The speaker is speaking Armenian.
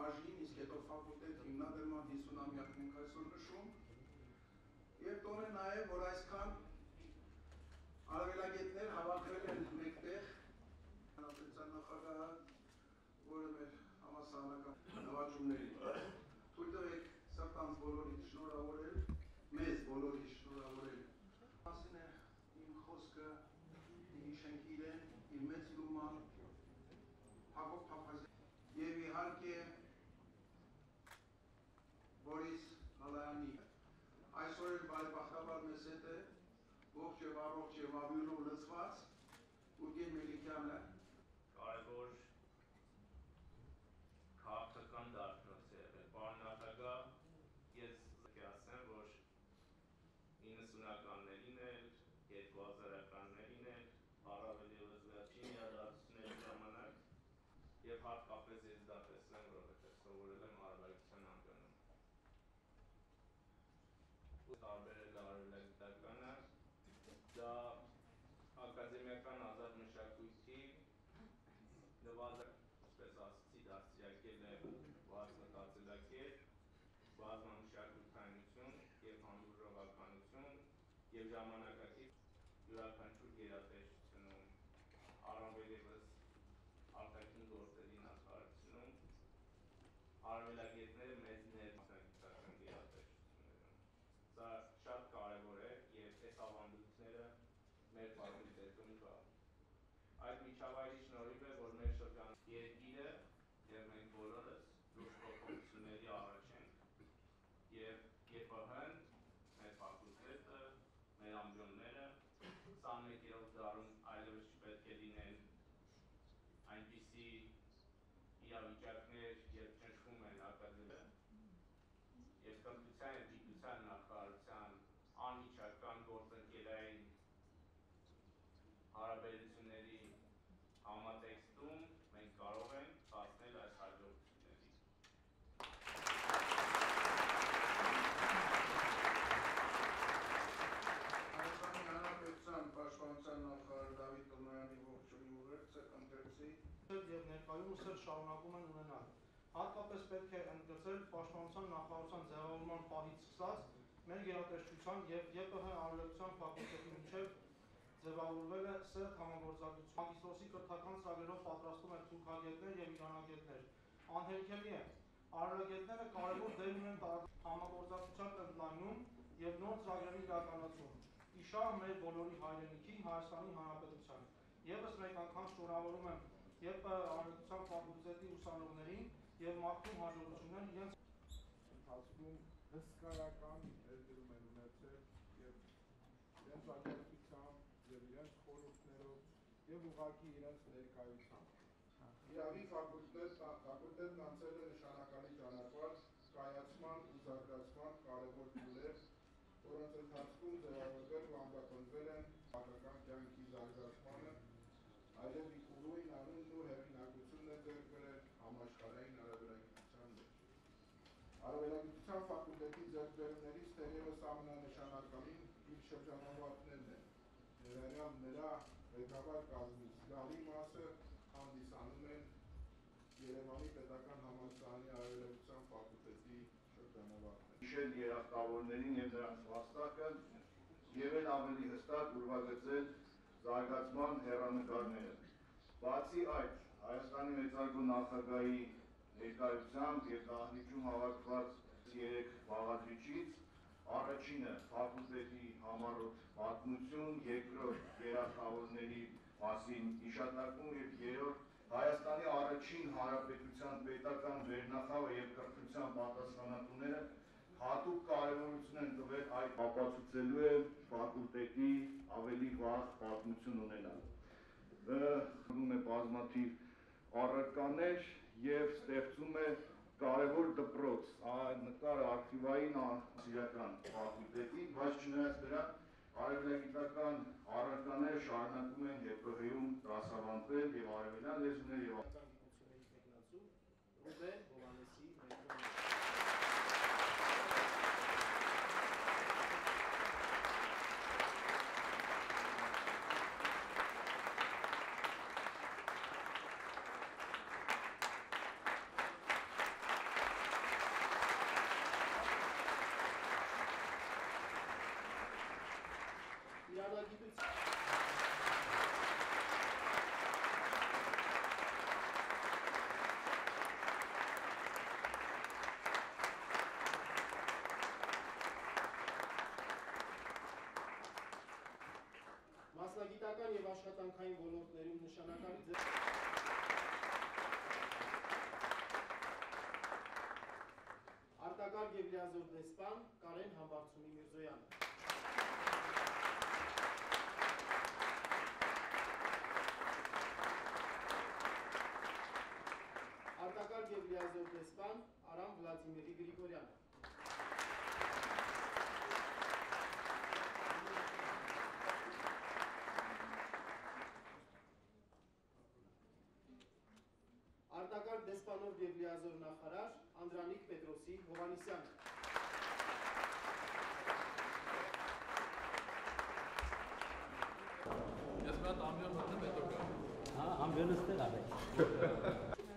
բաժին, իսկ հետո ֆակուլտետ հիմնադրման 50-ամյակն ենք այսօր նշում։ Եվ տոն է նաև, որ այսքան արվելագետներ հավաքվել են Rock Cemaat Büro Resfaz und gehen mit. Բազմամշակութայնություն եւ համբուրովականություն եւ ժամանակակից յուրաքանչյուր գերատեսչությունում առավել ևս արտաքին գործերի նախարարությունում արվելագետները իրավիճակներ, երբ ճնշվում են ակադեմիա եւ կրթության եւ ներկայումս էլ շարունակում են ունենալ։ Հատկապես պետք է ընդգծել Պաշտպանության նախարարության ձևավորման պահից սկսած մեր գերատեսչության եւ ԵՊՀ արարողության ֆակուլտետի միջև ձևավորվել է սերտ համագործակցություն։ Մագիստրոսի կրթական ծրագրերով պատրաստում են թուրքագետներ եւ իրանագետներ։ Անհերքելի է Արարողետները կարևոր դեր ունեն համագործակցության ընդլայնում եւ նոր ծրագրերի իրականացում։ Իշահ մեր բոլորի հայրենիքի Հայաստանի Հանրապետության։ Եվս մեկ անգամ շնորհավորում եմ եւ արարողության ֆակուլտետի ուսանողներին եւ մաղթում հաջողություններ իրենց ընթացքում հսկայական ներդրում են ունեցել եւ իրենց աջակցությամբ եւ իրենց խորհուրդներով եւ ուղղակի իրենց ներկայությամբ Իրավի ֆակուլտետ ֆակուլտետն անցել է նշանակալի ճանապարհ կայացման ու զարգացման կարևոր փուլեր, որոնց ընթացքում ձևավորվել ու ամրապնդվել են քաղաքական կյանքի զարգացմանը, Արևելագիտության ֆակուլտետի ձեռքբերումներից թերևս ամենանշանակալին իր շրջանավարտներն են։ Ներառյալ նրա ղեկավար կազմի զգալի մասը հանդիսանում են Երևանի Պետական Համալսարանի Արևելագիտության ֆակուլտետի շրջանավարտներ։ Հիշել երախտավորներին եւ նրանց վաստակը եւ էլ ավելի հստակ ուրվագծել զարգացման հերանեկարները։ Բացի այդ, Հայաստանի մեծարգո նախագահի ներկայությամբ եւ դահլիճում հավաքված երեք բաղադրիչից առաջինը ֆակուլտետի համառոտ պատմություն, երկրորդ երախտավորների մասին հիշատակում եւ երրորդ Հայաստանի առաջին հանրապետության պետական վերնախավը եւ կրթության պատասխանատուները հատուկ կարևորություն են տվել այդ ապացուցելու է ֆակուլտետի ավելի վաղ պատմություն ունենալ։ Դնում է բազմաթիվ առարկաներ եւ ստեղծում է կարևոր դպրոց, նկար արխիվային սիրական ֆակուլտետի, բայց չնայած դրա արևելագիտական առարկաները շարունակում են ԵՊՀ-ում դասավանդվել եւ արևելյան լեզուներ եւ աշխատանքային ոլորտներում նշանակալի ձեռ Արտակարգ եւ լիազոր դեսպան Կարեն Համբարձումի Միրզոյանը Արտակարգ եւ լիազոր դեսպան Արամ Վլադիմիրի Գրիգորյանը Դեսպանով եւ լիազոր նախարար Անդրանիկ Պետրոսի Հովանիսյանը Ես մի հատ ամբիոն մտնում հետո գամ։ Հա, ամբիոնստել արեք։